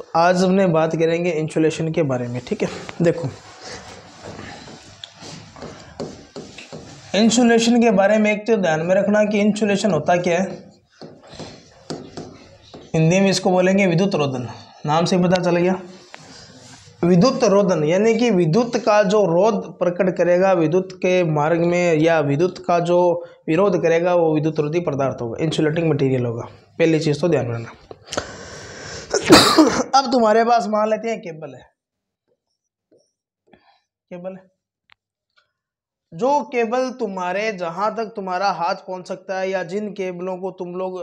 तो आज हमने बात करेंगे इंसुलेशन के बारे में, ठीक है? देखो। इंसुलेशन के बारे में एक तो ध्यान में रखना कि इंसुलेशन होता क्या है? हिंदी में इसको बोलेंगे विद्युत रोधन नाम से पता चल गया। विद्युत रोधन यानी कि विद्युत का जो रोध प्रकट करेगा, विद्युत के मार्ग में या विद्युत का जो विरोध करेगा, वो विद्युत रोधी पदार्थ होगा। इंसुलेटिंग मटेरियल होगा। पहली चीज़ तो ध्यान में रखना। अब तुम्हारे पास मान लेते हैं केबल है। केबल है। जो केबल तुम्हारे, जहाँ तक तुम्हारा हाथ पहुँच सकता है या जिन केबलों को तुम लोग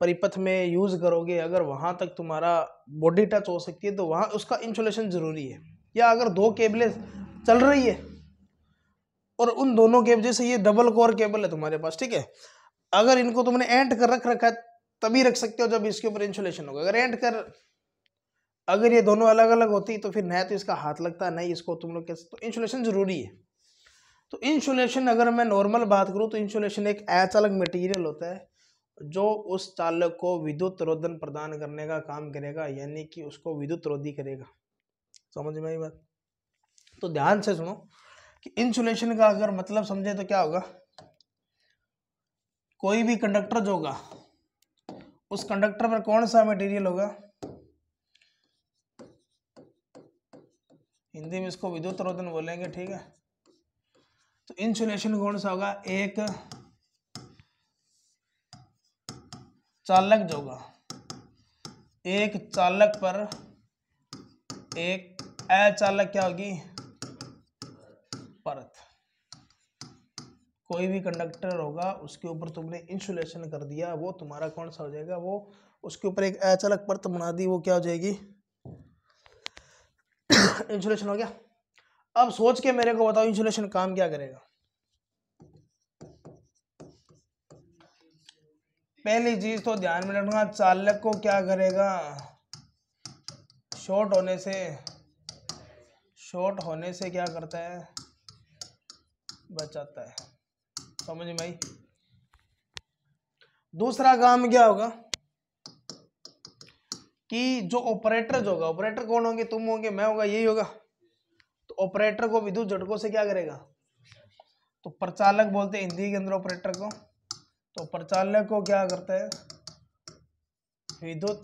परिपथ में यूज़ करोगे, अगर वहाँ तक तुम्हारा बॉडी टच हो सकती है तो वहाँ उसका इंसुलेशन ज़रूरी है। या अगर दो केबलें चल रही है, और उन दोनों केबल जैसे ये डबल कोर केबल है तुम्हारे पास, ठीक है? अगर इनको तुमने एंट कर रख रखा है, तभी रख सकते हो जब इसके ऊपर इंसुलेशन होगा। अगर एंड कर अगर ये दोनों अलग अलग होती तो फिर न तो इसका हाथ लगता नहीं इसको तुम लोग कैसे तो इंसुलेशन ज़रूरी है। तो इंसुलेशन अगर मैं नॉर्मल बात करूँ तो इंसुलेशन एक अचालक मटेरियल होता है, जो उस चालक को विद्युत रोधन प्रदान करने का काम करेगा, यानी कि उसको विद्युत रोधी करेगा। समझ में आई बात? तो ध्यान से सुनो कि इंसुलेशन का अगर मतलब समझे तो क्या होगा? कोई भी कंडक्टर जो होगा, उस कंडक्टर पर कौन सा मटेरियल होगा? हिंदी में इसको विद्युत रोधन बोलेंगे, ठीक है? तो इंसुलेशन कौन सा होगा एक चालक जो होगा एक चालक पर एक अचालक क्या होगी? परत। कोई भी कंडक्टर होगा, उसके ऊपर तुमने इंसुलेशन कर दिया, वो तुम्हारा कौन सा हो जाएगा? वो उसके ऊपर एक अचालक परत बना दी, वो क्या हो जाएगी? इंसुलेशन हो गया। अब सोच के मेरे को बताओ इंसुलेशन काम क्या करेगा। पहली चीज़ तो ध्यान में रखना, चालक को क्या करेगा? शॉर्ट होने से शॉर्ट होने से क्या करता है? बचाता है। समझ में आई? दूसरा काम क्या होगा? कि जो ऑपरेटर जो होगा ऑपरेटर कौन होंगे? तुम होंगे, मैं होगा, यही होगा। तो ऑपरेटर को विद्युत झटकों से क्या करेगा? तो प्रचालक बोलते हैं, हिंदी के अंदर ऑपरेटर को। तो प्रचालक को क्या करता है? विद्युत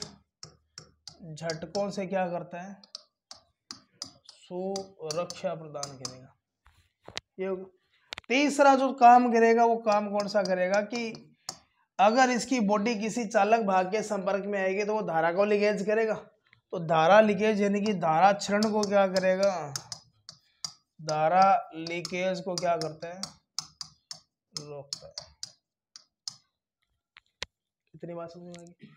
झटकों से क्या करता है? सुरक्षा प्रदान करेगा। ये होगा। तीसरा जो काम करेगा, वो काम कौन सा करेगा कि अगर इसकी बॉडी किसी चालक भाग के संपर्क में आएगी तो वो धारा को लीकेज करेगा। तो धारा लीकेज यानी कि धारा क्षरण को क्या करेगा? धारा लीकेज को क्या करते हैं? रोकता है। कितनी बात समझ में आएगी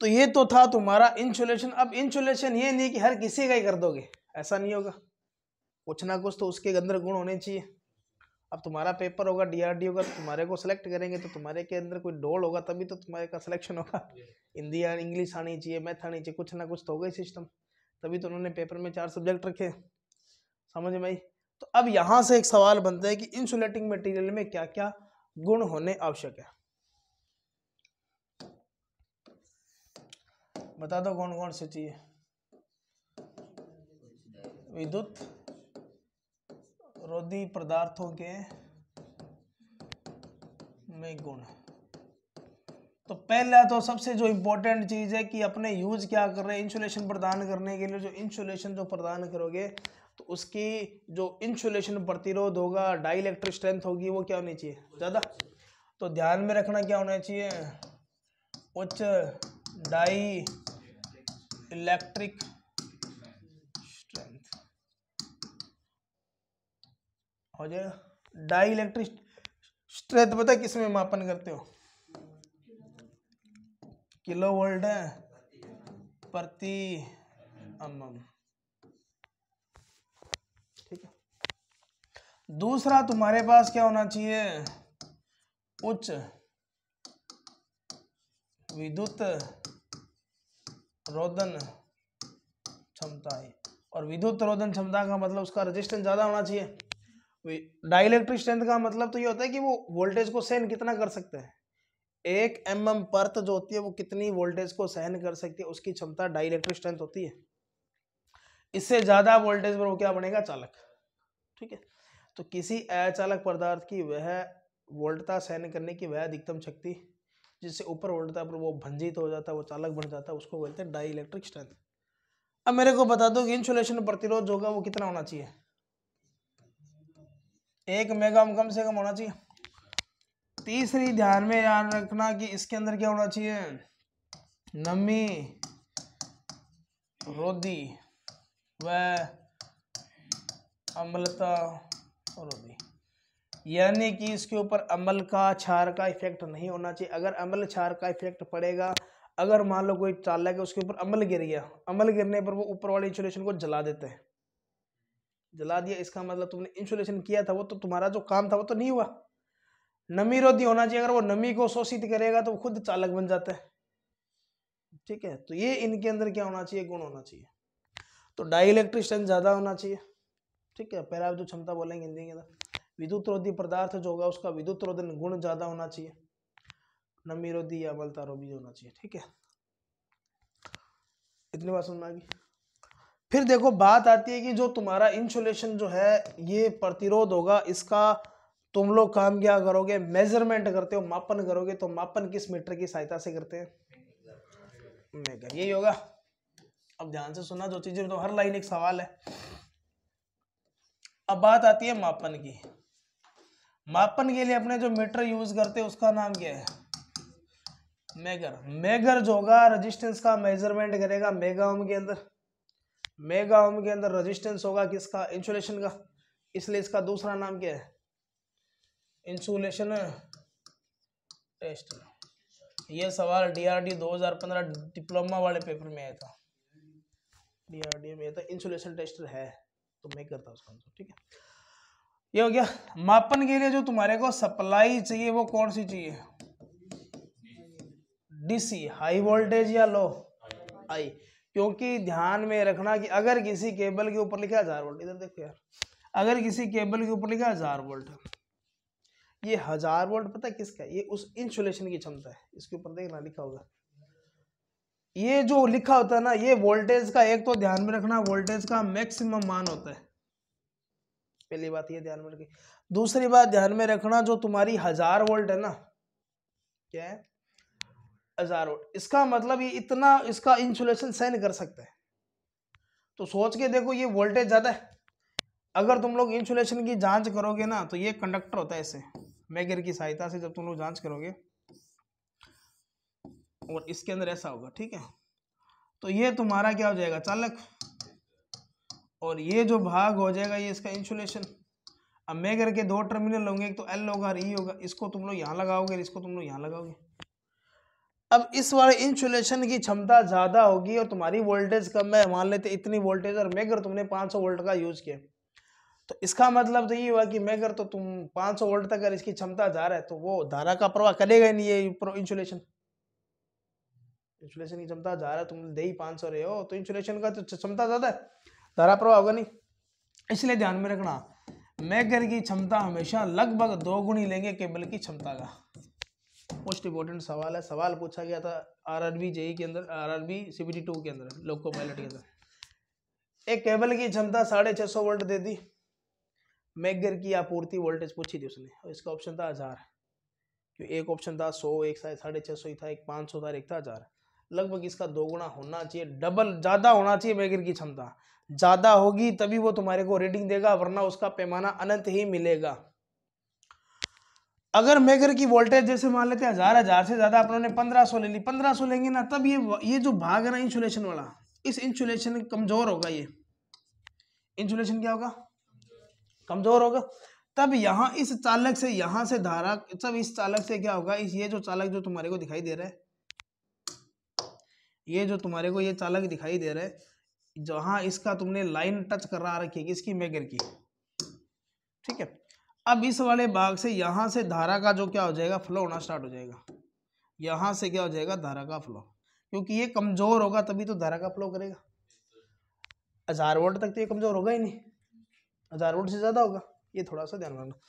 तो ये तो था तुम्हारा इंसुलेशन अब इंसुलेशन ये नहीं कि हर किसी का ही कर दोगे। ऐसा नहीं होगा। कुछ ना कुछ तो उसके अंदर गुण होने चाहिए। अब तुम्हारा पेपर होगा डीआरडीओ का तुम्हारे को सिलेक्ट करेंगे तो तुम्हारे के अंदर कोई डोल होगा तभी तो तुम्हारे का सिलेक्शन होगा। हिंदी या इंग्लिश आनी चाहिए मैथ आनी चाहिए कुछ ना कुछ तो होगा ही सिस्टम तभी तो उन्होंने पेपर में चार सब्जेक्ट रखे। समझ में आई? तो अब यहाँ से एक सवाल बनता है कि इंसुलेटिंग मटेरियल में क्या क्या गुण होने आवश्यक है? बता दो कौन कौन से चाहिए? विद्युत। रोधी पदार्थों के में गुण। तो पहला तो सबसे जो इम्पोर्टेंट चीज़ है कि अपने यूज़ क्या कर रहे हैं इंसुलेशन प्रदान करने के लिए जो इंसुलेशन जो प्रदान करोगे तो उसकी जो इंसुलेशन प्रतिरोध होगा डाई इलेक्ट्रिक स्ट्रेंथ होगी, वो क्या होनी चाहिए? ज़्यादा। तो ध्यान में रखना क्या होना चाहिए? उच्च डाई इलेक्ट्रिक हो जाएगा। डाई इलेक्ट्रिक स्ट्रेंथ पता किसमें मापन करते हो? किलो वोल्ट है, प्रति एम ठीक है। दूसरा तुम्हारे पास क्या होना चाहिए? उच्च विद्युत रोधन क्षमता है। और विद्युत रोधन क्षमता का मतलब उसका रेजिस्टेंस ज़्यादा होना चाहिए। डाइलेक्ट्रिक स्ट्रेंथ का मतलब तो ये होता है कि वो वोल्टेज को सहन कितना कर सकते हैं? एक एम एम परत जो होती है, वो कितनी वोल्टेज को सहन कर सकती है? उसकी क्षमता डाइलेक्ट्रिक स्ट्रेंथ होती है। इससे ज़्यादा वोल्टेज पर वो क्या बनेगा? चालक। ठीक है? तो किसी अचालक पदार्थ की वह वोल्टता सहन करने की वह अधिकतम शक्ति, जिससे ऊपर वोल्टता पर वो भंजित हो जाता है, वो चालक बन जाता है, उसको बोलते हैं डाई इलेक्ट्रिक स्ट्रेंथ। अब मेरे को बता दो कि इंसुलेशन प्रतिरोध जो होगा वो कितना होना चाहिए? एक मेगा कम से कम होना चाहिए। तीसरी ध्यान में याद रखना कि इसके अंदर क्या होना चाहिए? नमी, रोधी व अम्लता रोधी। यानी कि इसके ऊपर अमल का क्षार का इफ़ेक्ट नहीं होना चाहिए। अगर अमल क्षार का इफ़ेक्ट पड़ेगा, अगर मान लो कोई चालक है, उसके ऊपर अमल गिर गया, अमल गिरने पर वो ऊपर वाले इंसुलेशन को जला देते हैं। जला दिया, इसका मतलब तुमने इंसुलेशन किया था, वो तो तुम्हारा जो काम था, वो तो नहीं हुआ। नमी रोधी होना चाहिए, अगर वो नमी को शोषित करेगा तो खुद चालक बन जाता है। ठीक है? तो ये इनके अंदर क्या होना चाहिए? गुण होना चाहिए। तो डाई इलेक्ट्रिक स्ट्रेंथ ज़्यादा होना चाहिए। ठीक है? पहले जो क्षमता बोलेंगे हिंदी के अंदर विद्युत रोधी पदार्थ जो होगा, उसका विद्युत रोधन गुण ज़्यादा होना चाहिए। नमी रोधी या बलता रोधी होना चाहिए। ठीक है? इतनी बात समझ में फिर देखो बात आती है कि जो तुम्हारा इंसुलेशन जो है, ये प्रतिरोध होगा, इसका तुम लोग काम क्या करोगे? मेज़रमेंट करते हो, मापन करोगे तो मापन किस मीटर की सहायता से करते हैं? मेगर यही होगा। अब ध्यान से सुना जो चीज़ें तो हर लाइन एक सवाल है। अब बात आती है मापन की। मापन के लिए अपने जो मीटर यूज़ करते हैं, उसका नाम क्या है? मेगर मेगर जो होगा रेजिस्टेंस का मेज़रमेंट करेगा मेगा के अंदर। मेगा ओम के अंदर रेजिस्टेंस होगा किसका? इंसुलेशन का। इसलिए इसका दूसरा नाम क्या है? इंसुलेशन टेस्ट ये सवाल डीआरडी 2015 डिप्लोमा वाले पेपर में आया था। डीआरडी में था। इंसुलेशन टेस्ट है। तो मैं करता उसका आंसर ठीक है? ये हो गया। मापन के लिए जो तुम्हारे को सप्लाई चाहिए वो कौन सी चाहिए? डीसी हाई वोल्टेज या लो आई क्योंकि ध्यान में रखना कि अगर किसी केबल के ऊपर लिखा हज़ार वोल्ट, इधर देखो यार, अगर किसी केबल के ऊपर लिखा हज़ार वोल्ट, ये हज़ार वोल्ट पता है किसका है? ये उस इंसुलेशन की क्षमता है। इसके ऊपर देखना, लिखा होगा। ये जो लिखा होता है ना, ये वोल्टेज का एक तो ध्यान में रखना वोल्टेज का मैक्सिमम मान होता है। पहली बात ये ध्यान में रखी दूसरी बात ध्यान में रखना, जो तुम्हारी हज़ार वोल्ट है ना, क्या है? हज़ार। वोल्ट इसका मतलब ये इतना, इसका इंसुलेशन सहन कर सकता है। तो सोच के देखो ये वोल्टेज ज़्यादा है। अगर तुम लोग इंसुलेशन की जाँच करोगे ना तो ये कंडक्टर होता है ऐसे मैगर की सहायता से जब तुम लोग जाँच करोगे, और इसके अंदर ऐसा होगा, ठीक है? तो ये तुम्हारा क्या हो जाएगा? चालक। और ये जो भाग हो जाएगा, ये इसका इंसुलेशन अब मैगर के दो टर्मिनल होंगे, एक तो एल होगा और ई होगा। इसको तुम लोग यहाँ लगाओगे इसको तुम लोग यहाँ लगाओगे। अब इस वाले इंसुलेशन की क्षमता ज़्यादा होगी और तुम्हारी वोल्टेज कम है। मान लेते इतनी वोल्टेज और मेगर तुमने 500 वोल्ट का यूज़ किया। तो इसका मतलब तो ये हुआ कि मेगर तो तुम 500 वोल्ट तक अगर इसकी क्षमता जा रहा है तो वो धारा का प्रवाह करेगा नहीं ये इंसुलेशन इंसुलेशन की क्षमता जा रहा है, तुम दे ही पाँच सौ रहे हो तो इंसुलेशन का तो क्षमता ज़्यादा है, धारा प्रवाह होगा नहीं। इसलिए ध्यान में रखना मेगर की क्षमता हमेशा लगभग दो गुणी लेंगे केबल की क्षमता का। मोस्ट इंपॉर्टेंट सवाल है। सवाल पूछा गया था आर आर बी जेई के अंदर R R B C B T two के अंदर लोको पायलट के अंदर। एक केबल की क्षमता साढ़े छः सौ वोल्ट दे दी। मैगर की आपूर्ति वोल्टेज पूछी थी उसने, और इसका ऑप्शन था हज़ार। क्योंकि एक ऑप्शन था सौ, एक साढ़े छः सौ ही था, एक पाँच सौ था, एक था हज़ार। लगभग इसका दोगुना होना चाहिए डबल ज़्यादा होना चाहिए मैगर की क्षमता। ज़्यादा होगी तभी वो तुम्हारे को रेटिंग देगा, वरना उसका पैमाना अनंत ही मिलेगा। अगर मेगर की वोल्टेज जैसे मान लेते हैं हज़ार हज़ार से ज़्यादा अपनों पंद्रह सौ ले ली, पंद्रह सौ लेंगे ना, तब ये ये जो भाग है ना इंसुलेशन वाला, इस इंसुलेशन कमज़ोर होगा ये। इंसुलेशन क्या होगा? कमज़ोर होगा। तब यहाँ, इस चालक से यहाँ से धारा, तब इस चालक से क्या होगा? इस, ये जो चालक जो तुम्हारे को दिखाई दे रहा है, ये जो तुम्हारे को ये चालक दिखाई दे रहा है, जहाँ इसका तुमने लाइन टच कर रखी है इसकी मेगर की। ठीक है? अब इस वाले भाग से यहाँ से धारा का जो क्या हो जाएगा फ्लो होना स्टार्ट हो जाएगा। यहाँ से क्या हो जाएगा, धारा का फ्लो क्योंकि ये कमज़ोर होगा तभी तो धारा का फ्लो करेगा। हज़ार वोल्ट तक तो ये कमज़ोर होगा ही नहीं। हज़ार वोल्ट से ज़्यादा होगा, ये थोड़ा सा ध्यान रखना।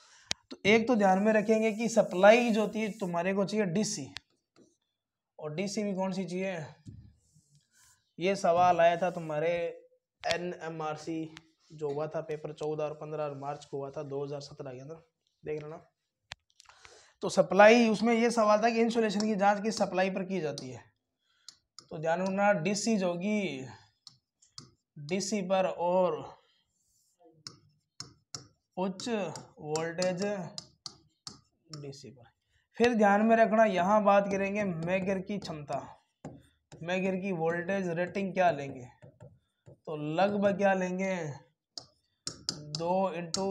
तो एक तो ध्यान में रखेंगे कि सप्लाई जो होती है तुम्हारे को चाहिए डीसी और डीसी भी कौन सी चाहिए? ये सवाल आया था तुम्हारे एन एम आर सी जो हुआ था पेपर चौदह और पंद्रह और मार्च को हुआ था, दो हज़ार सत्रह के अंदर। देख लेना। तो सप्लाई, उसमें ये सवाल था कि इंसुलेशन की जाँच किस सप्लाई पर की जाती है? तो ध्यान रखना डीसी जो होगी डीसी पर और उच्च वोल्टेज डीसी पर। फिर ध्यान में रखना, यहाँ बात करेंगे मैगर की क्षमता। मैगर की वोल्टेज रेटिंग क्या लेंगे? तो लगभग क्या लेंगे? दो इंटू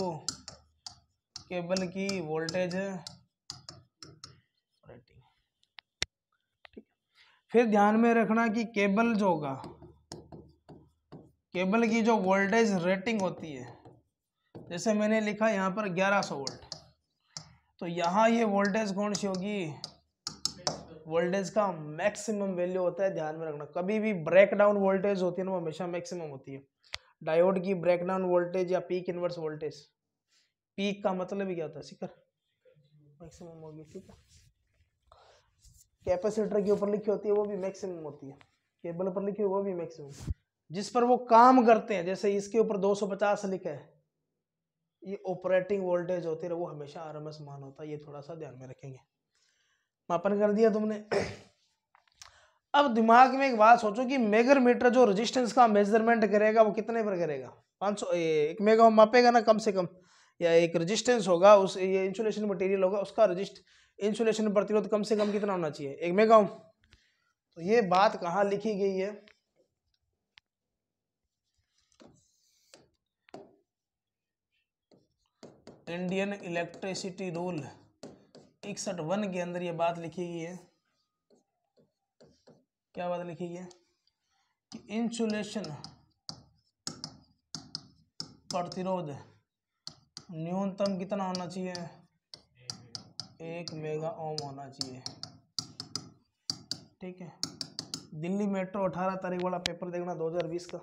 केबल की वोल्टेज ठीक फिर ध्यान में रखना कि केबल जो होगा, केबल की जो वोल्टेज रेटिंग होती है, जैसे मैंने लिखा यहाँ पर 1100 वोल्ट तो यहाँ ये वोल्टेज कौन सी होगी? वोल्टेज का मैक्सिमम वैल्यू होता है, ध्यान में रखना। कभी भी ब्रेक डाउन वोल्टेज होती है ना, वो हमेशा मैक्सिमम होती है। डायोड की ब्रेक डाउन वोल्टेज या पीक इनवर्स वोल्टेज पीक का मतलब क्या होता है? शिखर मैक्सिमम होगी, ठीक है। कैपेसिटर के ऊपर लिखी होती है, वो भी मैक्सिमम होती है। केबल पर लिखी हुई वो भी मैक्सिमम जिस पर वो काम करते हैं, जैसे इसके ऊपर 250 लिखा है, ये ऑपरेटिंग वोल्टेज होती है, वो हमेशा आरएमएस मान होता है, ये थोड़ा सा ध्यान में रखेंगे। मापन कर दिया तुमने। अब दिमाग में एक बात सोचो कि मेगर मीटर जो रेजिस्टेंस का मेज़रमेंट करेगा, वो कितने पर करेगा? 500 एक मेगा मापेगा ना कम से कम। या एक रेजिस्टेंस होगा, उस, ये इंसुलेशन मटेरियल होगा, उसका रजिस्ट इंसुलेशन प्रतिरोध कम से कम कितना होना चाहिए? एक मेगा तो ये बात कहाँ लिखी गई है? इंडियन इलेक्ट्रिसिटी रूल इकसठ वन के अंदर ये बात लिखी गई है। क्या बात लिखी है? कि इंसुलेशन प्रतिरोध न्यूनतम कितना होना चाहिए? एक मेगा ओम होना चाहिए। ठीक है। दिल्ली मेट्रो अठारह तारीख वाला पेपर देखना 2020 का।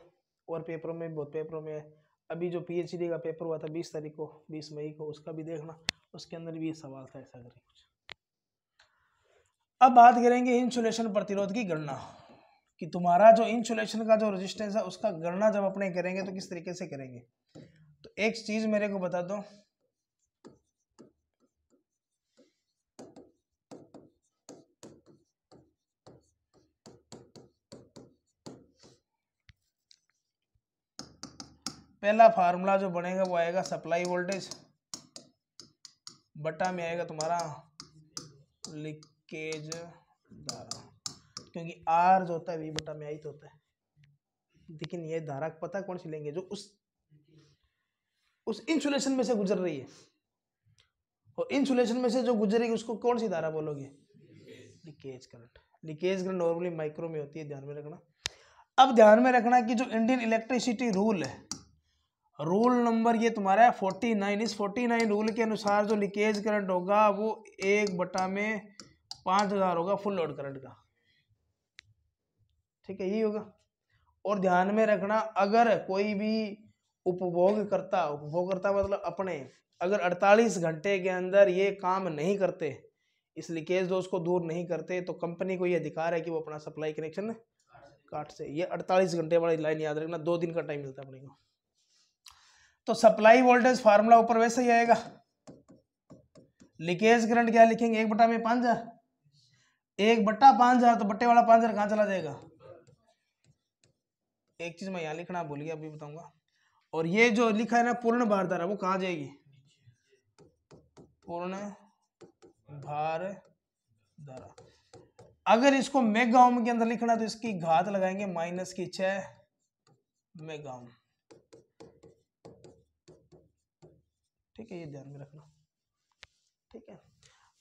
और पेपरों में बहुत पेपरों में अभी जो पीएचडी का पेपर हुआ था 20 तारीख को 20 मई को, उसका भी देखना। उसके अंदर भी ये सवाल था, ऐसा करें कुछ। अब बात करेंगे इंसुलेशन प्रतिरोध की गणना कि तुम्हारा जो इंसुलेशन का जो रेजिस्टेंस है, उसका गणना जब अपने करेंगे तो किस तरीके से करेंगे? तो एक चीज़ मेरे को बता दो। पहला फार्मूला जो बनेगा वो आएगा सप्लाई वोल्टेज बटा में आएगा तुम्हारा लीकेज धारा। क्योंकि आर जो होता है वी बटा में आई तो होता है। लेकिन ये धारा पता कौन सी लेंगे जो उस उस इंसुलेशन में से गुजर रही है। और इंसुलेशन में से जो गुजरेगी, उसको कौन सी धारा बोलोगे? Leakage current. Leakage current normally micro में होती है, ध्यान में रखना। अब ध्यान में रखना कि जो इंडियन इलेक्ट्रिसिटी रूल है रूल नंबर ये तुम्हारा है फोर्टी नाइन इस फोर्टी नाइन रूल के अनुसार जो लीकेज करंट होगा, वो एक बटा में पाँच हज़ार होगा फुल लोड करंट का। ठीक है, यही होगा। और ध्यान में रखना, अगर कोई भी उपभोग करता उपभोग करता मतलब अपने, अगर 48 घंटे के अंदर ये काम नहीं करते, इस लीकेज दोष को दूर नहीं करते तो कंपनी को ये अधिकार है कि वो अपना सप्लाई कनेक्शन काट से। ये 48 घंटे वाली लाइन याद रखना, दो दिन का टाइम मिलता है अपने को। तो सप्लाई वोल्टेज फार्मूला ऊपर वैसे ही आएगा। लीकेज करंट क्या लिखेंगे? एक बटा में पाँच एक बट्टा पाँच हज़ार तो बट्टे वाला पाँच हज़ार कहाँ चला जाएगा? एक चीज़ मैं यहाँ लिखना भूल गया, अभी बताऊँगा। और ये जो लिखा है ना, पूर्ण भार धारा वो कहा जाएगी? पूर्ण भार धारा अगर इसको मेगाओम के अंदर लिखना तो इसकी घात लगाएँगे, माइनस की छ मेगाओम ठीक है, ये ध्यान में रखना। ठीक है।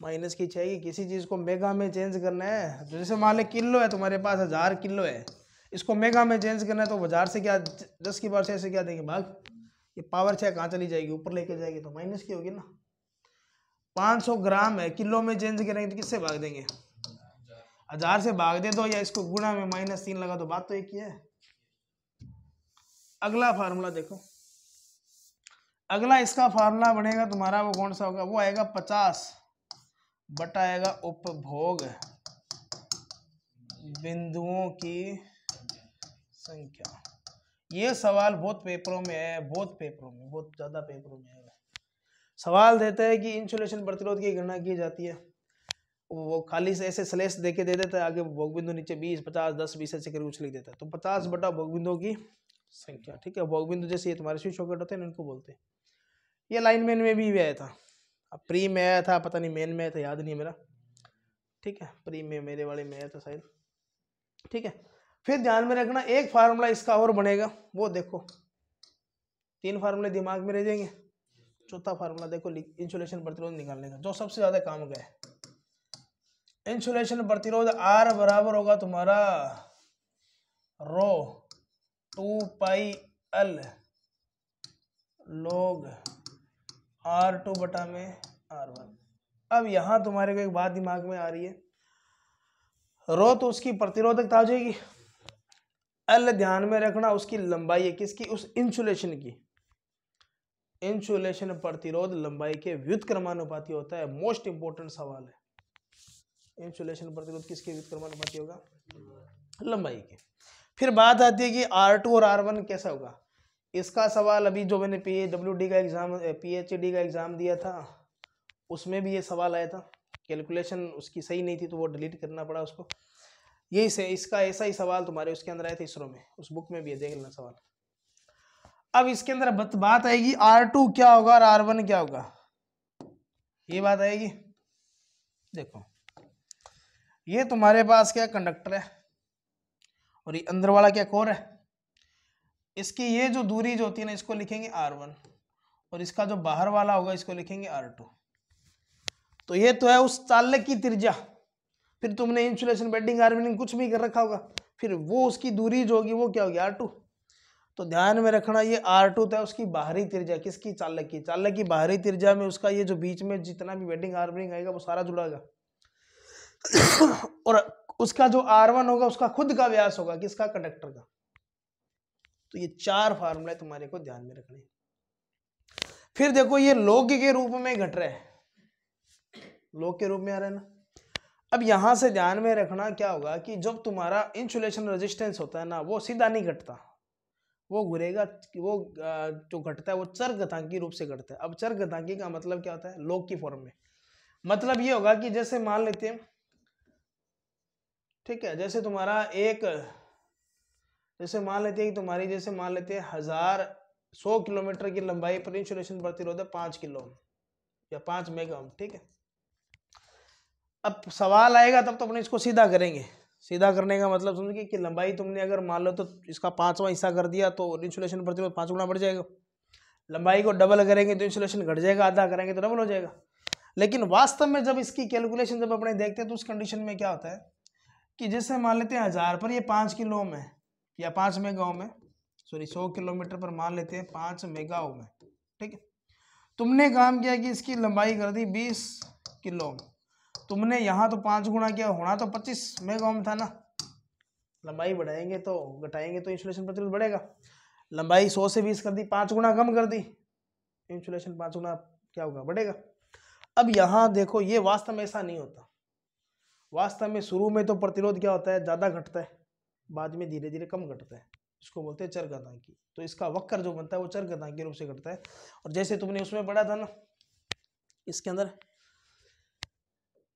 माइनस की चाहिए। किसी चीज़ को मेगा में चेंज करना है जैसे मान लो किलो है तुम्हारे पास, हज़ार किलो है, इसको मेगा में चेंज करना है तो हज़ार से क्या, दस की बार से ऐसे क्या देंगे? भाग, ये पावर छः कहाँ चली जाएगी? ऊपर लेके जाएगी तो माइनस की होगी ना। 500 ग्राम है, किलो में चेंज करेंगे तो किससे भाग देंगे? हज़ार से भाग दे दो या इसको गुणा में माइनस तीन लगा दो, बात तो एक ही है। अगला फार्मूला देखो। अगला इसका फार्मूला बनेगा, तुम्हारा वो कौन सा होगा? वो आएगा पचास। बटा आएगा उपभोग। बिंदुओं की संख्या। ये सवाल बहुत पेपरों में है, बहुत पेपरों में, बहुत ज़्यादा पेपरों में है। सवाल देता है कि इंसुलेशन प्रतिरोध की गणना की जाती है। वो खाली से ऐसे स्लेस दे के दे देता है, आगे भोग बिंदु नीचे बीस, पचास, दस, बीस ऐसे करके कुछ लिख देता है। तो पचास बटा भोग बिंदुओं की संख्या, ठीक है? भोग बिंदु जैसे ये तुम्हारे स्विच शॉकेट होते हैं इनको बोलते हैं। ये लाइन मैन में भी आया था। अब प्री में आया था, पता नहीं मेन में आया था, याद नहीं मेरा। ठीक है, प्री में, मेरे वाले में आया था शायद। ठीक है, फिर ध्यान में रखना, एक फार्मूला इसका और बनेगा। वो देखो, तीन फार्मूले दिमाग में रह जाएँगे। चौथा फार्मूला देखो इंसुलेशन प्रतिरोध निकालने का, जो सबसे ज़्यादा काम का है। इंसुलेशन प्रतिरोध आर बराबर होगा तुम्हारा rho two pi L log R two बटा में आर वन अब यहाँ तुम्हारे को एक बात दिमाग में आ रही है। रो तो उसकी प्रतिरोधकता आ जाएगी। एल ध्यान में रखना उसकी लंबाई है किसकी? उस इंसुलेशन की। इंसुलेशन प्रतिरोध लंबाई के व्युत क्रमानुपाती होता है। मोस्ट इंपोर्टेंट सवाल है। इंसुलेशन प्रतिरोध किसके व्युत क्रमानुपाती होगा? लंबाई के। फिर बात आती है कि आर टू और आर वन कैसा होगा? इसका सवाल अभी जो मैंने पी डब्ल्यू डी का एग्ज़ाम पी का एग्ज़ाम दिया था, उसमें भी ये सवाल आया था। कैलकुलेशन उसकी सही नहीं थी तो वो डिलीट करना पड़ा उसको। यही से इसका ऐसा ही सवाल तुम्हारे उसके अंदर आया था, इसरो में। उस बुक में भी है, देख लेना सवाल। अब इसके अंदर बात आएगी आर टू क्या होगा और आर वन क्या होगा? ये बात आएगी। देखो, ये तुम्हारे पास क्या कंडक्टर है? और ये अंदर वाला क्या कोर है? इसकी ये जो दूरी जो होती है ना, इसको लिखेंगे आर वन और इसका जो बाहर वाला होगा, इसको लिखेंगे आर टू तो ये तो है उस चालक की त्रिज्या। फिर तुमने इंसुलेशन बेडिंग आर्मिनिंग कुछ भी कर रखा होगा, फिर वो उसकी दूरी जो होगी, वो क्या होगी? आर टू तो ध्यान में रखना, ये आर टू था उसकी बाहरी त्रिज्या, किसकी? चालक की। चालक की बाहरी त्रिज्या में उसका ये जो बीच में जितना भी वेडिंग आर्मरिंग आएगा, वो सारा जुड़ागा और उसका जो आर वन होगा, उसका खुद का व्यास होगा, किसका? कंडक्टर का। तो ये चार फार्मूले तुम्हारे को ध्यान में रखने फिर देखो ये लोग के रूप में घट रहे हैं। लोग के रूप में आ रहे हैं ना? अब यहाँ से ध्यान में रखना क्या होगा कि जब तुम्हारा इंसुलेशन रेजिस्टेंस होता है ना, वो सीधा नहीं घटता। वो घुरेगा, वो जो घटता है वो चर गतांकी रूप से घटता है। अब चर गतांकी का मतलब क्या होता है? लोग की फॉर्म में। मतलब ये होगा कि जैसे मान लेते हैं, ठीक है, जैसे तुम्हारा एक जैसे मान लेते हैं कि तुम्हारी जैसे मान लेते हैं हज़ार सौ किलोमीटर की लंबाई पर इंसुलेशन प्रतिरोध है पाँच किलो या पाँच मेगा ठीक है? अब सवाल आएगा, तब तो अपने इसको सीधा करेंगे। सीधा करने का मतलब समझिए कि लंबाई तुमने अगर मान लो तो इसका पांचवा हिस्सा कर दिया तो इंसुलेशन प्रतिरोध पाँच गुना बढ़ जाएगा। लंबाई को डबल करेंगे तो इंसुलेशन घट जाएगा, आधा करेंगे तो डबल हो जाएगा। लेकिन वास्तव में जब इसकी कैलकुलेशन जब अपने देखते हैं तो उस कंडीशन में क्या होता है कि जैसे मान लेते हैं हज़ार पर ये पाँच किलो में या पाँच मेगा में सॉरी सौ किलोमीटर पर मान लेते हैं, पाँच मेगा में ठीक है? तुमने काम किया कि इसकी लंबाई कर दी बीस किलो में तुमने यहाँ तो पाँच गुना किया, होना तो पच्चीस मेगा ओम था ना। लंबाई बढ़ाएँगे तो घटाएँगे तो इंसुलेशन प्रतिरोध बढ़ेगा। लंबाई सौ से बीस कर दी, पाँच गुणा कम कर दी इंसुलेशन पाँच गुना क्या होगा, बढ़ेगा। अब यहाँ देखो, ये वास्तव में ऐसा नहीं होता। वास्तव में शुरू में तो प्रतिरोध क्या होता है, ज़्यादा घटता है। बाद में धीरे धीरे कम घटता है। इसको बोलते हैं चर गतांकी तो इसका वक्र जो बनता है वो चर गतांकी रूप से घटता है। और जैसे तुमने उसमें पढ़ा था ना, इसके अंदर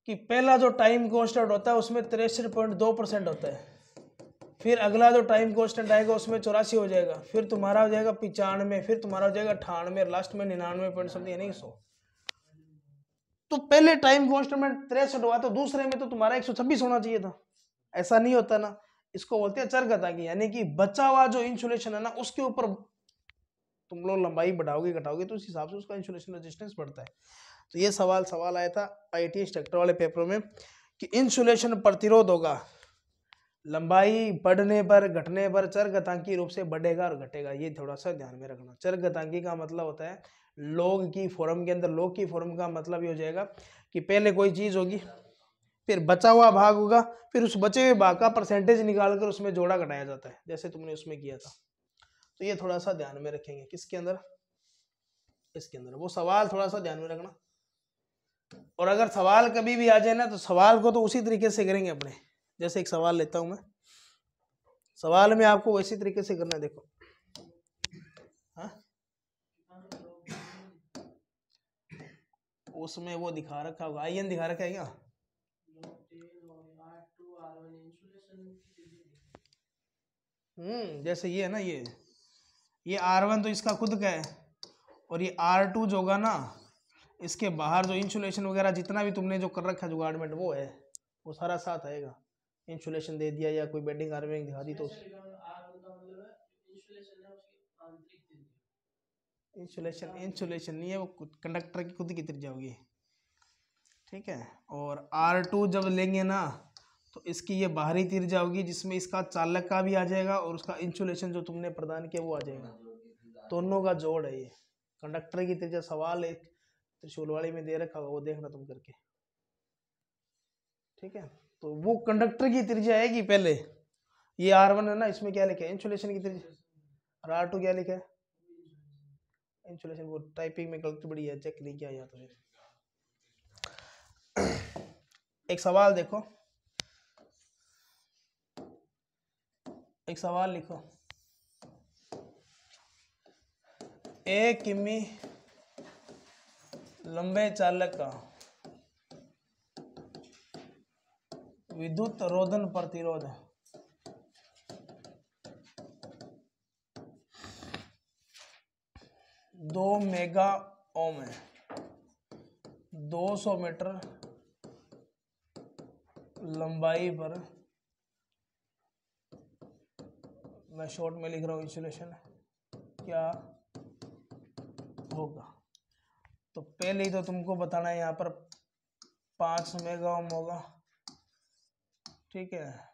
कि पहला जो टाइम कॉन्स्टेंट होता है उसमें तिरसठ पॉइंट दो परसेंट होता है। फिर अगला जो टाइम कॉन्स्टेंट आएगा उसमें चौरासी हो जाएगा। फिर तुम्हारा हो जाएगा पिचानवे, फिर तुम्हारा हो जाएगा अठानवे लास्ट में निन्यानवे पॉइंट समथिंग यानी सौ। तो पहले टाइम कॉन्स्टेंट में तिरसठ हुआ तो दूसरे में तो तुम्हारा एक सौ छब्बीस होना चाहिए था। ऐसा नहीं होता ना। इसको बोलते हैं चरगता की यानी कि बचा हुआ जो इंसुलेशन है ना, उसके ऊपर तुम लोग लंबाई बढ़ाओगे, घटाओगे तो उस हिसाब से उसका इंसुलेशन रेजिस्टेंस बढ़ता है। तो ये सवाल सवाल आया था आई टी स्ट्रक्टर वाले पेपर में कि इंसुलेशन प्रतिरोध होगा। लंबाई बढ़ने पर, घटने पर चर गतांकी रूप से बढ़ेगा और घटेगा, ये थोड़ा सा ध्यान में रखना। चर गतांकी का मतलब होता है, लोग की फॉर्म के अंदर, लोग की फॉर्म का मतलब ये हो जाएगा कि पहले कोई चीज़ होगी फिर बचा हुआ भाग होगा, फिर उस बचे हुए भाग का परसेंटेज निकाल कर उसमें जोड़ा घटाया जाता है, जैसे तुमने उसमें किया था। तो ये थोड़ा सा ध्यान में रखेंगे, किसके अंदर? इसके अंदर। वो सवाल थोड़ा सा ध्यान में रखना। और अगर सवाल कभी भी आ जाए ना तो सवाल को तो उसी तरीके से करेंगे अपने। जैसे एक सवाल लेता हूँ मैं। सवाल में आपको वैसी तरीके से करना है, देखो। हाँ? उसमें वो दिखा रखा होगा। आई एन दिखा रखा है क्या? हम्म जैसे ये है ना ये। ये आर वन तो इसका खुद का है, और ये आर टू जो होगा ना, इसके बाहर जो इंसुलेशन वगैरह जितना भी तुमने जो कर रखा है जुगाड़मेंट, वो है। वो सारा साथ आएगा। इंसुलेशन दे दिया या कोई बेडिंग आर्मिंग दिखा दी तो। इंसुलेशन इंसुलेशन नहीं है, वो कंडक्टर की खुद की त्रिज्या होगी। ठीक है? और आर टू जब लेंगे ना तो इसकी ये बाहरी त्रिज्या होगी जिसमें इसका चालक का भी आ जाएगा और उसका इंसुलेशन जो तुमने प्रदान किया वो आ जाएगा। दोनों का जोड़ है ये। कंडक्टर की त्रिज्या सवाल एक त्रिशूल वाली में दे रखा होगा वो देखना तुम करके। ठीक है? तो वो कंडक्टर की त्रिज्या आएगी पहले। ये आर वन है ना, इसमें क्या लिखा है? इंसुलेशन की त्रिज्या। और आर टू क्या लिखा है? इंसुलेशन वो टाइपिंग में गलती बड़ी है चेक नहीं किया या तो एक सवाल देखो। एक सवाल लिखो। एक किमी लंबे चालक का विद्युत रोधन प्रतिरोध? दो मेगा ओम है। 200 मीटर लंबाई पर मैं शॉर्ट में लिख रहा हूँ इंसुलेशन क्या होगा? तो पहले ही तो तुमको बताना है, यहाँ पर पाँच मेगा ओम होगा। ठीक है?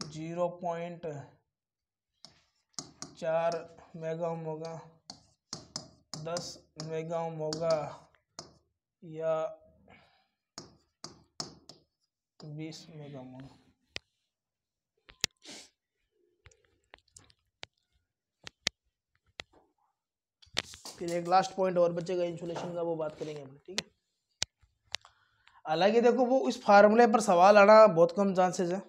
ज़ीरो पॉइंट चार मेगा ओम होगा। दस मेगा ओम होगा। या बीस मेगा ओम होगा। फिर एक लास्ट पॉइंट और बचेगा इंसुलेशन का वो बात करेंगे हम, ठीक है? हालाँकि देखो, वो इस फार्मूले पर सवाल आना बहुत कम चांसेस है।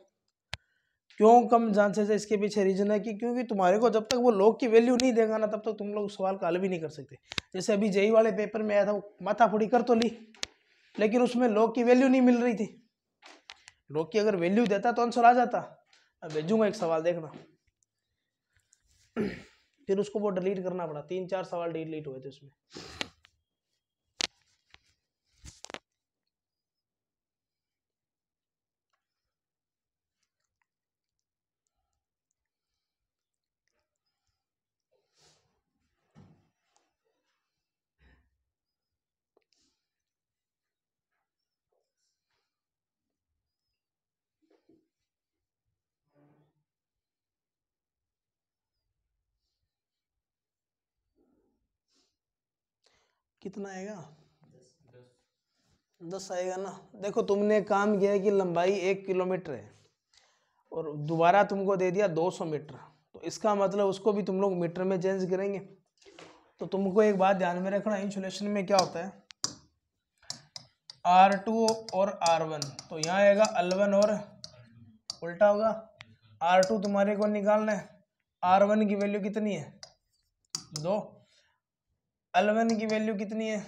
क्यों कम चांसेस है? इसके पीछे रीजन है कि क्योंकि तुम्हारे को जब तक वो लोग की वैल्यू नहीं देगा ना, तब तक तुम लोग सवाल का हल भी नहीं कर सकते। जैसे अभी जेई वाले पेपर में आया था, वो माथा फुड़ी कर तो ली, लेकिन उसमें लोग की वैल्यू नहीं मिल रही थी। लोग की अगर वैल्यू देता तो आंसर आ जाता। अब भेजूँगा एक सवाल, देखना। फिर उसको वो डिलीट करना पड़ा। तीन चार सवाल डिलीट हुए थे उसमें। कितना आएगा? दस आएगा ना। देखो, तुमने काम किया है कि लंबाई एक किलोमीटर है और दोबारा तुमको दे दिया दो सौ मीटर। तो इसका मतलब उसको भी तुम लोग मीटर में चेंज करेंगे। तो तुमको एक बात ध्यान में रखना इंसुलेशन में क्या होता है? आर टू और आर वन तो यहाँ आएगा एल वन और उल्टा होगा। आर टू तुम्हारे को निकालना है। आर वन की वैल्यू कितनी है? दो। एल की वैल्यू कितनी है?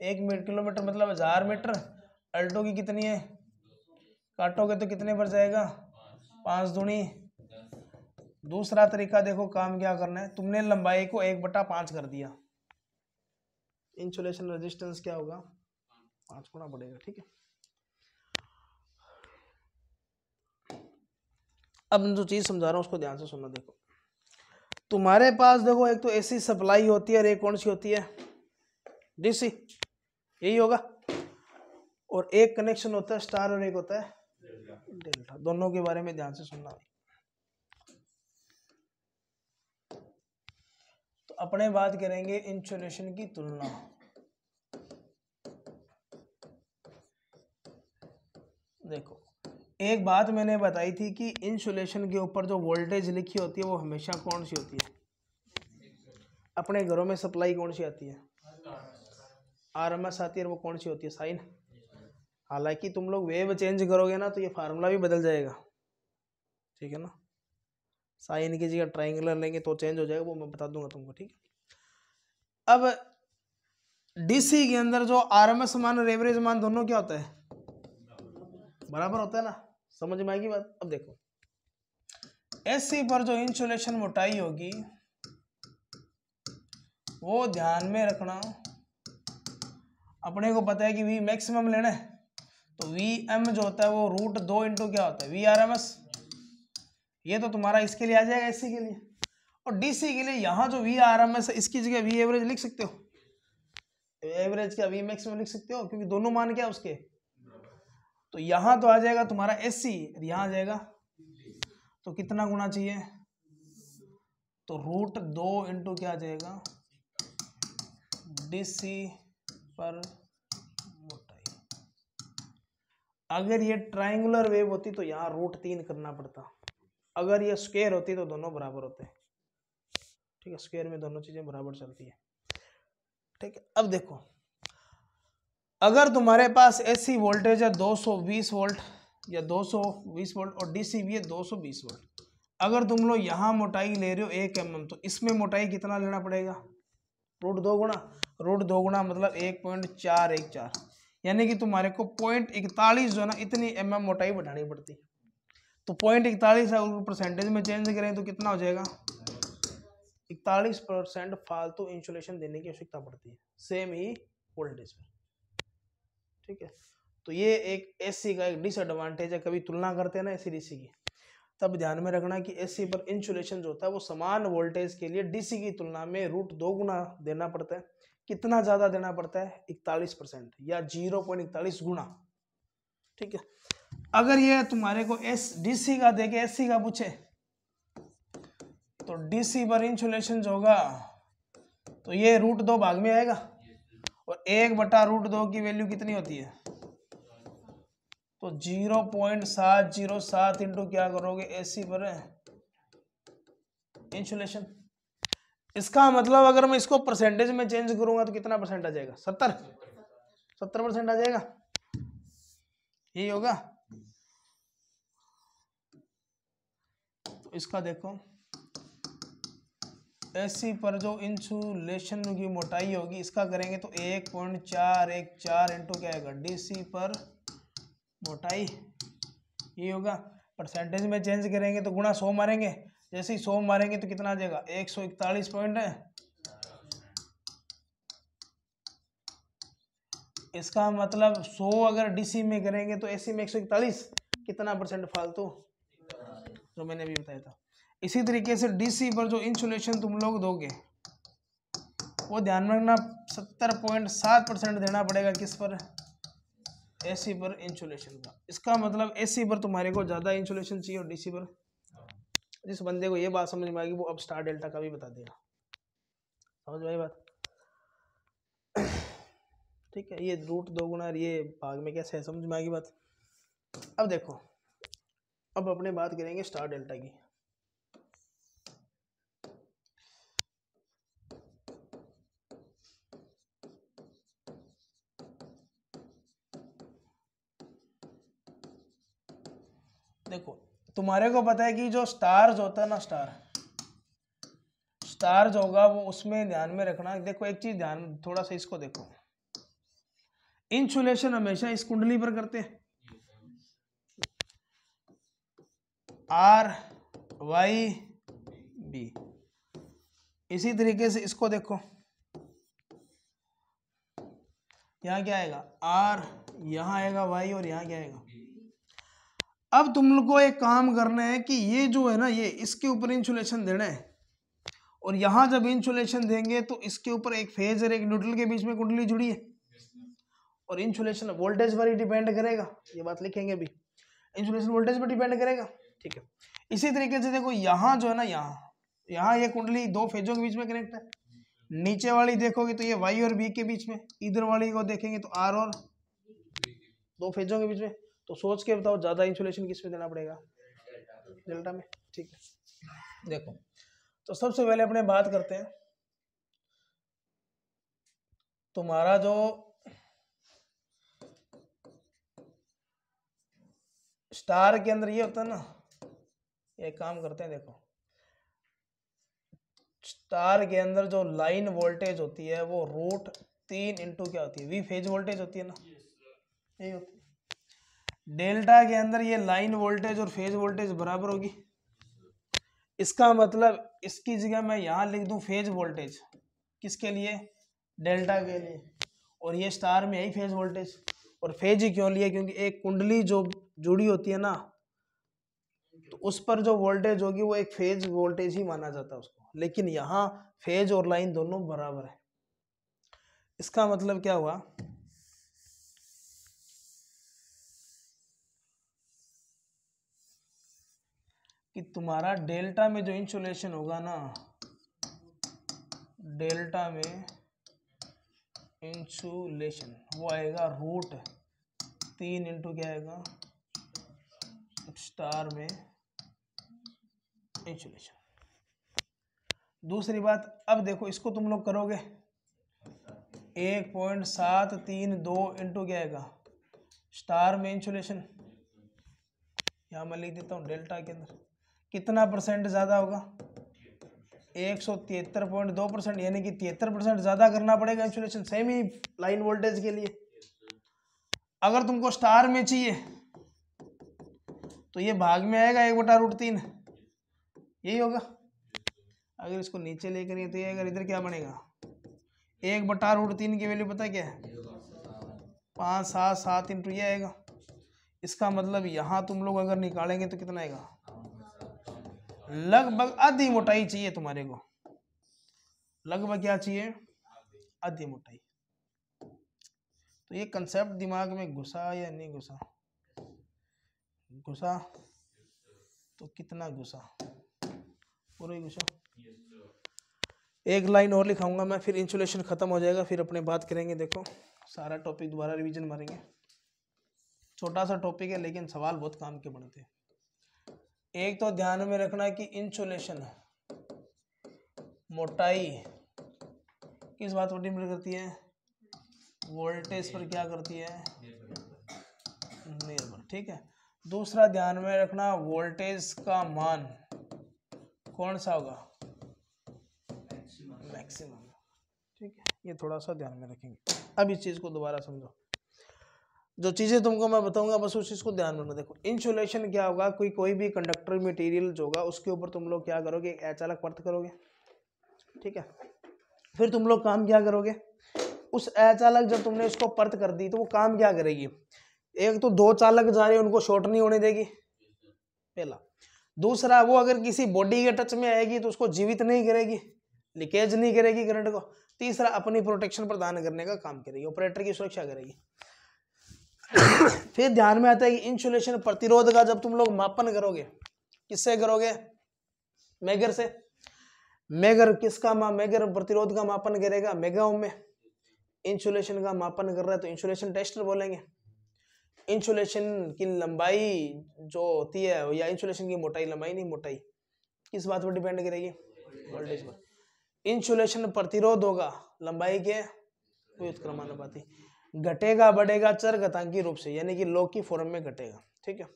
एक मीटर किलोमीटर मतलब हज़ार मीटर। अल्टो की कितनी है? काटोगे तो कितने पर जाएगा? पाँच दूनी। दूसरा तरीका देखो काम क्या करना है। तुमने लंबाई को एक बटा पाँच कर दिया। इंसुलेशन रेजिस्टेंस क्या होगा? पाँच गुना बढ़ेगा, ठीक है? अब जो चीज़ समझा रहा हूँ, उसको ध्यान से सुनना, देखो। तुम्हारे पास देखो, एक तो एसी सप्लाई होती है और एक कौन सी होती है? डीसी यही होगा। और एक कनेक्शन होता है स्टार और एक होता है डेल्टा दोनों के बारे में ध्यान से सुनना। तो अपने बात करेंगे इंसुलेशन की तुलना। देखो एक बात मैंने बताई थी कि इंसुलेशन के ऊपर जो वोल्टेज लिखी होती है, वो हमेशा कौन सी होती है? अपने घरों में सप्लाई कौन सी आती है? आर एम एस आती है वो कौन सी होती है? साइन। हालाँकि तुम लोग वेव चेंज करोगे ना तो ये फार्मूला भी बदल जाएगा। ठीक है ना? साइन की जगह ट्राइंगुलर लेंगे तो चेंज हो जाएगा, वो मैं बता दूँगा तुमको, ठीक है? अब डीसी के अंदर जो आरएमएस मान और एवरेज मान दोनों क्या होता है? बराबर होता है ना? समझ में आएगी बात? अब देखो। एससी पर जो इंसुलेशन मोटाई होगी, वो ध्यान में रखना। अपने को पता है कि वी मैक्सिमम लेना है। तो वी एम जो होता है वो रूट दो इंटू क्या होता है? वी आर एम एस ये तो तुम्हारा इसके लिए आ जाएगा एस के लिए। और डी सी के लिए यहाँ जो वी आर एम एस है, इसकी जगह वी एवरेज लिख सकते हो। एवरेज क्या? वी मैक्सिमम लिख सकते हो? क्योंकि दोनों मान क्या उसके? तो यहाँ तो आ जाएगा तुम्हारा एस सी यहाँ आ जाएगा। तो कितना गुना चाहिए? तो रूट दो इंटू क्या आ जाएगा? डी सी पर मोटाई। अगर ये ट्राइंगुलर वेव होती तो यहाँ रूट तीन करना पड़ता। अगर ये स्क्वेयर होती तो दोनों बराबर होते। ठीक है स्क्वेयर में दोनों चीज़ें बराबर चलती है। ठीक है, अब देखो। अगर तुम्हारे पास एसी वोल्टेज है 220 वोल्ट या 220 वोल्ट और डीसी भी है 220 वोल्ट अगर तुम लोग यहाँ मोटाई ले रहे हो एक एम तो इसमें मोटाई कितना लेना पड़ेगा? रूट दो गुणा रूट दो गुणा मतलब एक पॉइंट चार एक चार, यानी कि तुम्हारे को पॉइंट इकतालीस जो है ना, इतनी एम mm मोटाई बढ़ानी पड़ती तो पॉइंट इकतालीस अगर परसेंटेज में चेंज करें तो कितना हो जाएगा? इकतालीस परसेंट फालतू इंसुलेशन देने की आवश्यकता पड़ती है। सेम ही वोल्टेज में। ठीक है? तो ये एक एसी का एक डिसएडवांटेज है, कभी तुलना करते हैं ना एसी डीसी की। तब ध्यान में रखना कि एसी पर इंसुलेशन जो होता है, वो समान वोल्टेज के लिए डीसी की तुलना में रूट दो गुना देना पड़ता है। कितना ज़्यादा देना पड़ता है? इकतालीस परसेंट या ज़ीरो पॉइंट इकतालीस गुना। ठीक है? अगर ये तुम्हारे को एस डीसी का देके एससी का पूछे तो डीसी पर इंसुलेशन जो होगा तो ये रूट दो भाग में आएगा। और एक बटा रूट दो की वैल्यू कितनी होती है? तो ज़ीरो पॉइंट सात ज़ीरो सात इंटू क्या करोगे? एसी पर इंसुलेशन। इसका मतलब अगर मैं इसको परसेंटेज में चेंज करूँगा तो कितना परसेंट आ जाएगा? सत्तर। सत्तर परसेंट आ जाएगा। यही होगा। तो इसका देखो। एसी पर जो इंसुलेशन की मोटाई होगी, इसका करेंगे तो एक पॉइंट चार, एक चार इंटू क्या आएगा डीसी पर मोटाई ये होगा। परसेंटेज में चेंज करेंगे तो गुणा सौ मारेंगे। जैसे ही सौ मारेंगे तो कितना आ जाएगा? एक सौ इकतालीस पॉइंट है। इसका मतलब सौ अगर डीसी में करेंगे तो एसी में एक सौ इकतालीस, कितना परसेंट फालतू? जो मैंने अभी बताया था। इसी तरीके से डीसी पर जो इंसुलेशन तुम लोग दोगे, वो ध्यान में रखना, सत्तर पॉइंट सात परसेंट देना पड़ेगा किस पर? एसी पर इंसुलेशन का। इसका मतलब एसी पर तुम्हारे को ज़्यादा इंसुलेशन चाहिए और डीसी पर? जिस बंदे को ये बात समझ में आएगी, वो अब स्टार डेल्टा का भी बता देगा। समझ में आई बात? ठीक है, ये रूट दो गुना ये भाग में कैसे है, समझ में आएगी बात? अब देखो, अब अपने बात करेंगे स्टार डेल्टा की। देखो, तुम्हारे को पता है कि जो स्टार्स होता है ना स्टार स्टार जो होगा वो उसमें ध्यान में रखना। देखो, एक चीज़ ध्यान, थोड़ा सा इसको देखो। इंसुलेशन हमेशा इस कुंडली पर करते हैं। आर वाई बी इसी तरीके से इसको देखो। यहाँ क्या आएगा? आर यहाँ आएगा वाई और यहाँ क्या आएगा? अब तुम लोग को एक काम करना है कि ये जो है ना ये इसके ऊपर इंसुलेशन देना है। और यहाँ जब इंसुलेशन देंगे तो इसके ऊपर एक फ़ेज़ और एक न्यूट्रल के बीच में कुंडली जुड़ी है। और इंसुलेशन वोल्टेज पर ही डिपेंड करेगा। ये बात लिखेंगे अभी इंसुलेशन वोल्टेज पर डिपेंड करेगा। ठीक है। इसी तरीके से देखो यहाँ जो है ना यहाँ यहाँ ये कुंडली दो फेजों के बीच में कनेक्ट है। नीचे वाली देखोगे तो ये वाई और बी के बीच में इधर वाली को देखेंगे तो आर और दो फेजों के बीच में। तो सोच के बताओ ज़्यादा इंसुलेशन किसमें देना पड़ेगा? डेल्टा में ठीक है। देखो तो सबसे पहले अपने बात करते हैं। तुम्हारा जो स्टार के अंदर ये होता है ना एक काम करते हैं देखो। स्टार के अंदर जो लाइन वोल्टेज होती है वो रूट तीन इंटू क्या होती है? वी फ़ेज़ वोल्टेज होती है ना? यही होती है। डेल्टा के अंदर ये लाइन वोल्टेज और फ़ेज़ वोल्टेज बराबर होगी। इसका मतलब इसकी जगह मैं यहाँ लिख दूँ फ़ेज़ वोल्टेज। किसके लिए? डेल्टा के लिए। और ये स्टार में यही फ़ेज़ वोल्टेज। और फ़ेज़ ही क्यों लिया क्योंकि एक कुंडली जो जुड़ी होती है ना तो उस पर जो वोल्टेज होगी, वो एक फ़ेज़ वोल्टेज ही माना जाता है उसको। लेकिन यहाँ फ़ेज़ और लाइन दोनों बराबर है। इसका मतलब क्या हुआ? कि तुम्हारा डेल्टा में जो इंसुलेशन होगा ना, डेल्टा में इंसुलेशन वो आएगा रूट तीन इंटू क्या आएगा? स्टार में इंसुलेशन दूसरी बात, अब देखो इसको तुम लोग करोगे। एक पॉइंट सात तीन दो इंटू क्या आएगा? स्टार में इंसुलेशन यहाँ मैं लिख देता हूँ डेल्टा के अंदर। कितना परसेंट ज़्यादा होगा? एक सौ तिहत्तर पॉइंट दो परसेंट, यानी कि तिहत्तर परसेंट ज़्यादा करना पड़ेगा इंसुलेशन, सेम ही लाइन वोल्टेज के लिए। अगर तुमको स्टार में चाहिए तो ये भाग में आएगा एक बटा रूट तीन। यही होगा। अगर इसको नीचे लेकर ये तो ये अगर इधर क्या बनेगा? एक बटा रूट तीन की वैल्यू पता क्या है? पाँच, सात सात इंटू ये आएगा। इसका मतलब यहाँ तुम लोग अगर निकालेंगे तो कितना आएगा? लगभग आधी मोटाई चाहिए तुम्हारे को। लगभग क्या चाहिए? आधी मोटाई। तो ये कंसेप्ट दिमाग में घुसा या नहीं घुसा? घुसा? तो कितना घुसा? पूरा घुसा। एक लाइन और लिखाऊँगा मैं, फिर इंसुलेशन ख़त्म हो जाएगा, फिर अपने बात करेंगे, देखो। सारा टॉपिक दोबारा रिवीजन मारेंगे। छोटा सा टॉपिक है, लेकिन सवाल बहुत काम के बनते हैं। एक तो ध्यान में रखना कि इंसुलेशन मोटाई किस बात पर निर्भर करती है? वोल्टेज पर क्या करती है? निर्भर, ठीक है। दूसरा ध्यान में रखना वोल्टेज का मान कौन सा होगा? मैक्सिमम ठीक है, ये थोड़ा सा ध्यान में रखेंगे। अब इस चीज़ को दोबारा समझो। जो चीज़ें तुमको मैं बताऊँगा, बस उस चीज़ को ध्यान में देखो इंसुलेशन क्या होगा? कोई कोई भी कंडक्टर मटेरियल जो होगा, उसके ऊपर तुम लोग क्या करोगे? अचालक परत करोगे। ठीक है? फिर तुम लोग काम क्या करोगे? उस अचालक जब तुमने इसको परत कर दी तो वो काम क्या करेगी? एक तो दो चालक जा रहे हैं, उनको शॉर्ट नहीं होने देगी। पहला। दूसरा, वो अगर किसी बॉडी के टच में आएगी तो उसको जीवित नहीं करेगी लीकेज नहीं करेगी करंट को। तीसरा, अपनी प्रोटेक्शन प्रदान करने का काम करेगी ऑपरेटर की सुरक्षा करेगी। फिर ध्यान में आता है कि इंसुलेशन प्रतिरोध का जब तुम लोग मापन करोगे, किससे करोगे? मेगर से। मेगर किसका मा, मेगर प्रतिरोध का मापन करेगा? मेगा में। इंसुलेशन का मापन कर रहा है तो इंसुलेशन टेस्टर बोलेंगे। इंसुलेशन की लंबाई जो होती है, या इंसुलेशन की मोटाई, लंबाई नहीं, मोटाई। किस बात पर डिपेंड करेगी? वोल्टेज पर। इंसुलेशन प्रतिरोध होगा, लंबाई के व्युत्क्रमानुपाती घटेगा, बढ़ेगा चर घतांकी रूप से, यानी कि लो की फॉर्म में घटेगा, ठीक है?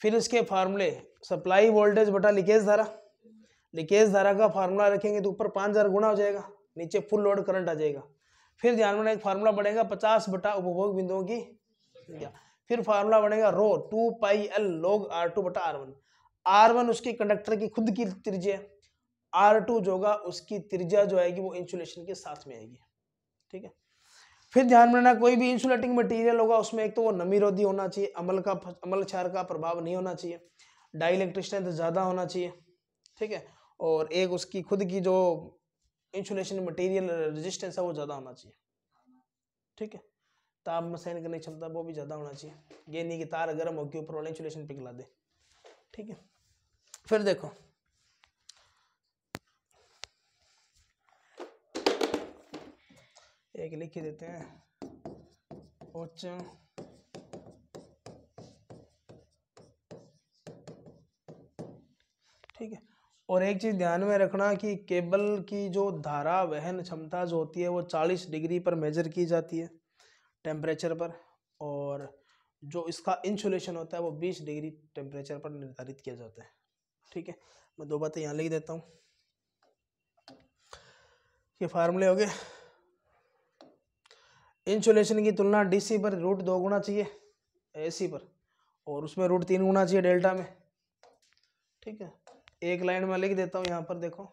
फिर इसके फार्मूले सप्लाई वोल्टेज बटा लीकेज धारा। लीकेज धारा का फार्मूला रखेंगे तो ऊपर पाँच हज़ार गुना हो जाएगा, नीचे फुल लोड करंट आ जाएगा। फिर ध्यान में एक फार्मूला बढ़ेगा पचास बटा उपभोग बिंदुओं की संख्या। फिर फार्मूला बनेगा rho two pi L log R two बटा आर वन आर वन उसकी कंडक्टर की खुद की त्रिज्या आर टू जो होगा, उसकी त्रिज्या जो आएगी वो इंसुलेशन के साथ में आएगी, ठीक है? फिर ध्यान में रखना, कोई भी इंसुलेटिंग मटेरियल होगा, उसमें एक तो वो नमीरोधी होना चाहिए, अमल का अमल क्षार का प्रभाव नहीं होना चाहिए। डाइलेक्ट्रिक स्ट्रेंथ ज़्यादा होना चाहिए, ठीक है? और एक उसकी खुद की जो इंसुलेशन मटेरियल रेजिस्टेंस है, वो ज़्यादा होना चाहिए, ठीक है? ताप में सहन करने क्षमता वो भी ज़्यादा होना चाहिए। ये नहीं कि तार गर्म होकर ऊपर वाले इंसुलेशन पिघला दे, ठीक है? फिर देखो एक लिख ही देते हैं। उच्च। ठीक है। और एक चीज़ ध्यान में रखना कि केबल की जो धारा, वहन क्षमता जो होती है, वो 40 डिग्री पर मेजर की जाती है टेम्परेचर पर और जो इसका इंसुलेशन होता है, वो 20 डिग्री टेम्परेचर पर निर्धारित किया जाता है। ठीक है। मैं दो बातें यहाँ लिख देता हूँ। ये फार्मूले हो गए। इंसुलेशन की तुलना डीसी पर रूट दो गुना चाहिए एसी पर, और उसमें रूट तीन गुना चाहिए डेल्टा में। ठीक है? एक लाइन में लिख देता हूँ यहाँ पर, देखो।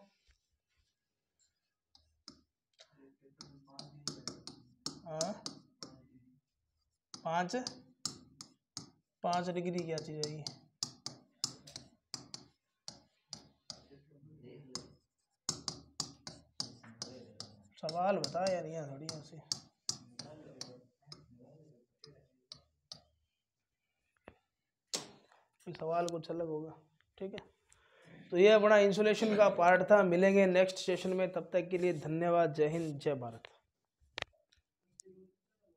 हाँ? पाँच? पाँच डिग्री क्या चीज़ है ये सवाल बता यार, यहाँ थोड़ी ऐसे सवाल कुछ अलग होगा, ठीक है? तो ये अपना इंसुलेशन का पार्ट था। मिलेंगे नेक्स्ट सेशन में। तब तक के लिए धन्यवाद। जय हिंद, जय भारत।